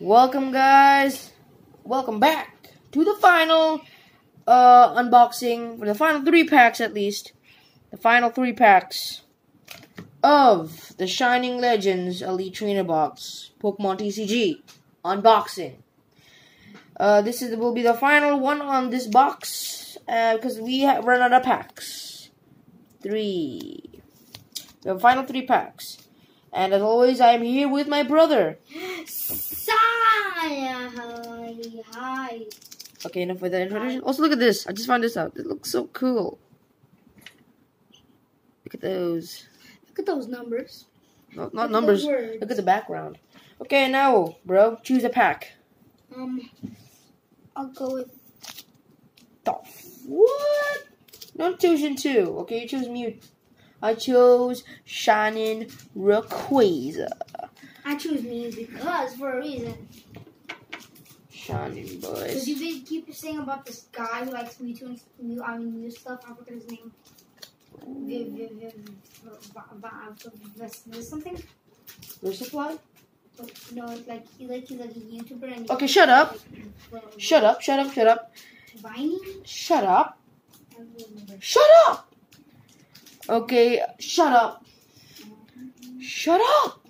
Welcome, guys. Welcome back to the final uh, unboxing for the final three packs, at least. The final three packs of the Shining Legends Elite Trainer Box Pokemon TCG unboxing. Uh, this is will be the final one on this box uh, because we have run out of packs. Three. The final three packs. And as always, I am here with my brother. Hi. Okay, enough with that introduction. Also, look at this. I just found this out. It looks so cool. Look at those. Look at those numbers. No, not Look numbers. Look at the background. Okay, now, bro, choose a pack. Um, I'll go with What? No choosing two. Okay, you choose mute. I chose Shining Rayquaza. I choose me because for a reason. Shining Because boys. you been keep saying about this guy who likes Mewtwo and Mew, I mean new stuff. I forgot his name. V- v- v- v- v- v- something? Resupply? No, it's like he like he's like a YouTuber and Okay, shut up. Shut up, shut up, shut up. Viney? Shut up. I don't remember. Shut up! Okay, shut up. Shut up!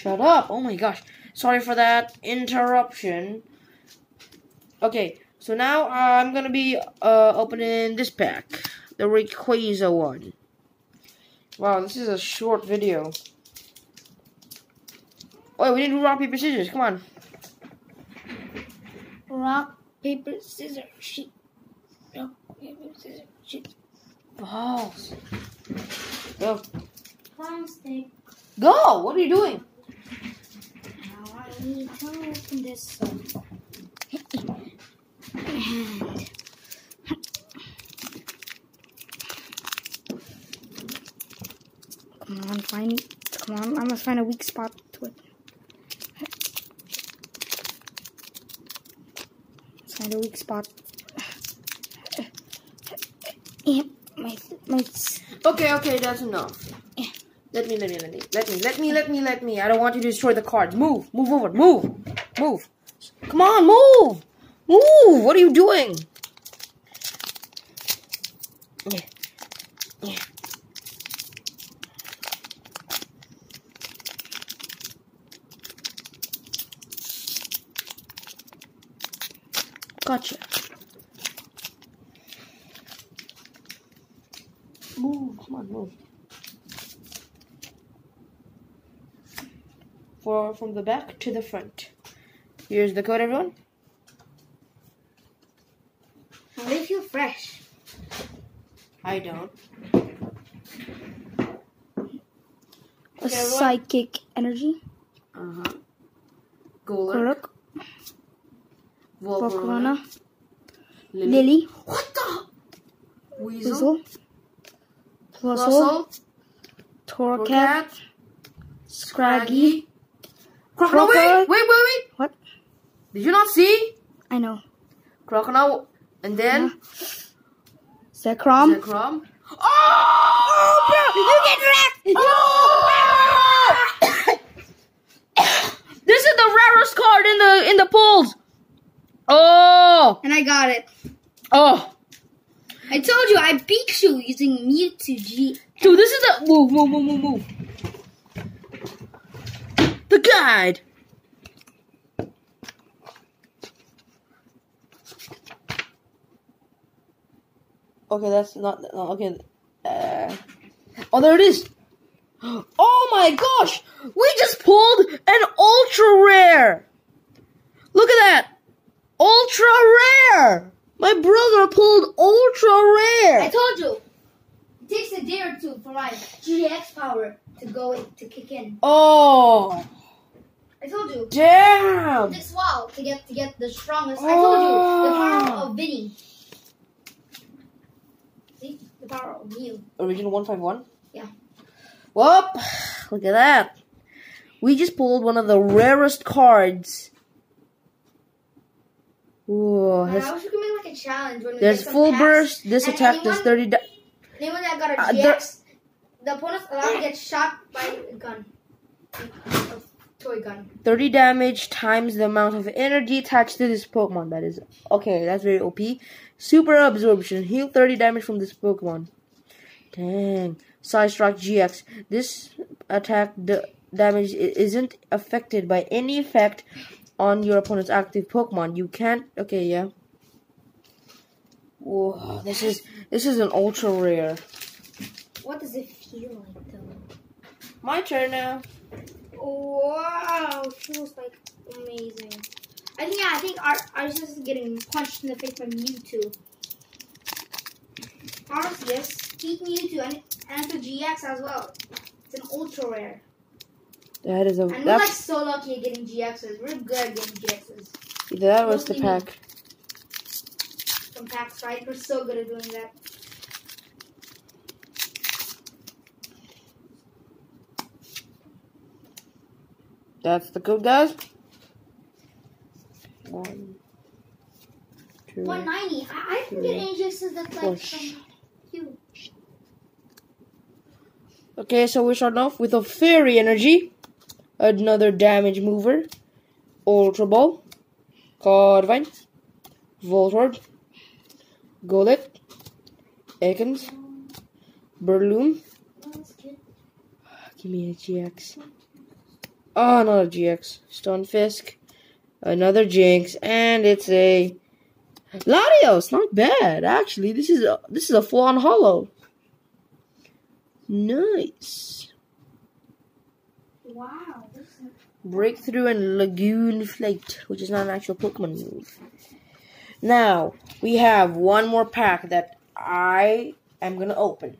Shut up! Oh my gosh. Sorry for that interruption. Okay, so now uh, I'm gonna be uh, opening this pack. The Rayquaza one. Wow, this is a short video. Wait, we didn't do rock, paper, scissors. Come on. Rock, paper, scissors, sheet. Rock, paper, scissors, sheet. Balls. Go. Go! What are you doing? Now I need to open this up. And come on, find come on, I must find a weak spot to it. Let's find a weak spot. Yeah, my my Okay, okay, that's enough. Let me, let me, let me, let me, let me, let me, let me. I don't want you to destroy the cards. Move, move over, move, move. Come on, move, move. What are you doing? Yeah, yeah. Gotcha. Move, come on, move. For from the back to the front. Here's the code, everyone. they feel fresh. I don't. A Okay, psychic energy. Uh huh. Golurk, Korok, Volcarona, Volcarona, Lily. Lily, What the? Weasel, Weasel, Plusle, Russell, Torracat, Torracat, Scraggy. Krookodile. Wait, wait, wait, wait. What? Did you not see? I know. Krookodile, and then Zekrom. Zekrom. Oh, bro, you oh! get wrecked. Oh! this is the rarest card in the in the pools. Oh, And I got it. oh, I told you I beat you using Mewtwo G. dude, this is the move, move, move, move, move. The guide. Okay, that's not no, okay. Uh, oh, there it is. Oh my gosh, we just pulled an ultra rare. Look at that, ultra rare. My brother pulled ultra rare. I told you. It takes a day or two for my GX power to go in, to kick in. Oh, I told you. damn. This wall to get to get the strongest. I told you the Oh. power of Vinny. See the power of Mew. Original 151? Yeah. Whoop! Look at that. We just pulled one of the rarest cards. Whoa, I wish we could make like a challenge when we there's full packs, burst. This and attack does 30 da- Anyone that got a Uh, GX, the opponent's allowed to get shot by a gun. Toy gun. 30 damage times the amount of energy attached to this Pokemon. That is okay. That's very OP. Super absorption. Heal 30 damage from this Pokemon. Dang. Side Strike GX. This attack d- damage isn't affected by any effect on your opponent's active Pokemon. You can't. Okay, yeah. Whoa, this is this is an ultra rare. What does it feel like though? My turn now. Wow, feels like amazing. I think yeah, I think Ar- Arceus is getting punched in the face by Mewtwo. Arceus, keep Mewtwo and and the GX as well. It's an ultra rare. That is a And we're like so lucky at getting GXs. We're good at getting GXs. that was the pack. From packs, right? We're so good at doing that. That's the code, guys. One, two. 190. I, I can get any GXs that's like Push. huge. Okay, so we're starting off with a Fairy Energy, another Damage Mover, Ultra Ball, Cardvine, Voltorb, Golett, Ekans, um, Burloom. Give me a GX. Oh, not a GX. Stunfisk, another Jynx, and it's a Latios. Not bad, actually. This is a this is a full on hollow. Nice. Wow. Breakthrough and Lagoon Flight, which is not an actual Pokemon move. Now, we have one more pack that I am gonna open.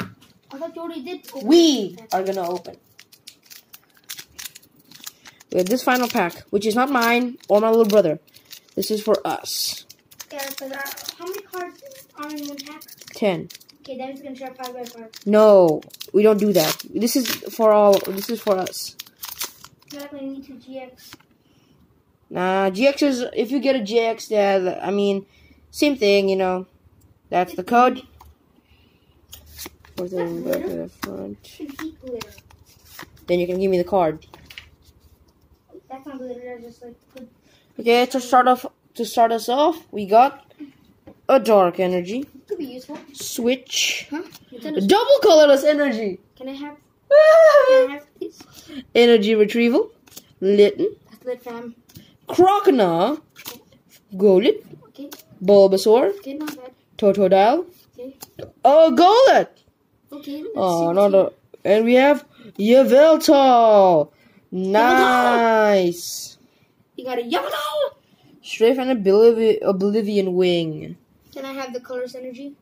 I thought you already did. open We are gonna open. We have this final pack, which is not mine or my little brother. This is for us. Yeah, because uh, how many cards are in one pack? Ten. Okay, then it's gonna share five by five. No, we don't do that. This is for all. This is for us. Exactly, need to GX. Nah, GX is if you get a GX, yeah. I mean, same thing. You know, that's the code. Fourth and back to the front. Should be glitter. Then you can give me the card. That's not glitter. That's just like good. Okay, to start off, to start us off, we got a dark energy Could be useful. switch, Huh? Double colorless energy, Can I have? Can I have these? energy retrieval, Litten, That's lit fam. Croconaw, Golett, Okay. Bulbasaur, Okay, not bad. Totodile, Okay. oh Golett. Okay. Oh, see, no, no. And we have Yveltal. Nice. You got a Yamato. Strafe and Obliv- Oblivion Wing. Can I have the colors energy?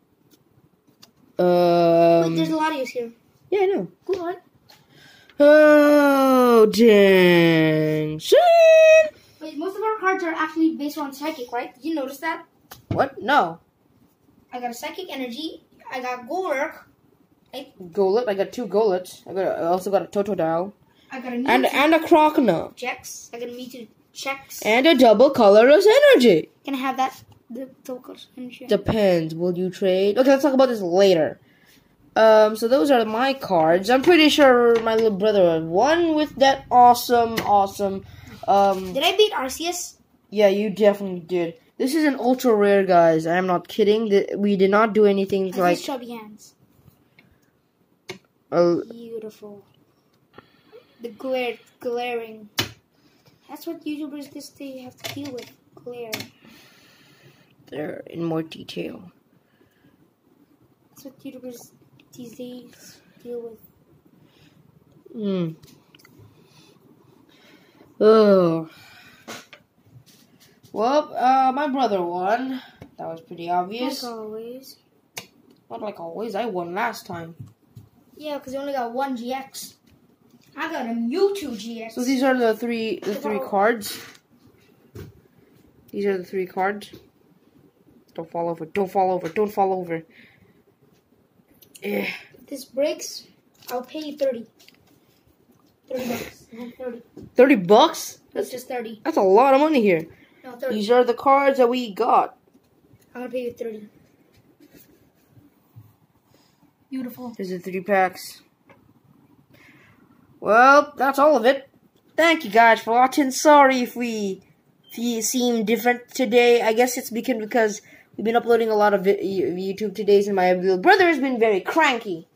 Um, Wait, there's a lot of Latios here. yeah, I know. Go on. Oh, dang. Shit. Wait, most of our cards are actually based on psychic, right? Did you notice that? What? No. I got a psychic energy. I got Golurk. Golett. I got two Golets. I got. I also got a Totodile I got a and and a Croconaw Checks. I got a Mewtwo checks. and a double colorless energy. Can I have that? The double colorless energy. Depends. Will you trade? Okay, let's talk about this later. Um, so those are my cards. I'm pretty sure my little brother won with that awesome, awesome. Um, Did I beat Arceus? yeah, you definitely did. This is an ultra rare, guys. I'm not kidding. We did not do anything I like. like chubby hands. Uh, Beautiful. The glare, glaring. That's what YouTubers this day have to deal with. Glare. there in more detail. That's what YouTubers these days deal with. Hmm. Oh. Well, uh, my brother won. That was pretty obvious. Like always. Not like always. I won last time. Yeah, because you only got one GX. I got a Mewtwo GX. So these are the three the three cards. These are the three cards. Don't fall over. Don't fall over. Don't fall over. Eh. This breaks, I'll pay you 30. 30 bucks. 30. Thirty bucks? That's just 30. That's a lot of money here. No, 30. These are the cards that we got. I'm gonna pay you 30. Beautiful. There's the three packs. Well, that's all of it. Thank you guys for watching. Sorry if we if we seem different today. I guess it's because because we've been uploading a lot of YouTube today, and my little brother has been very cranky.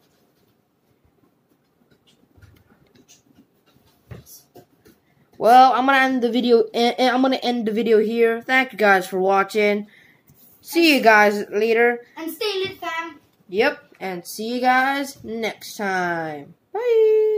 Well, I'm gonna end the video. Eh, eh, I'm gonna end the video here. Thank you guys for watching. See you guys later. And stay lit, fam. Yep, and see you guys next time. Bye.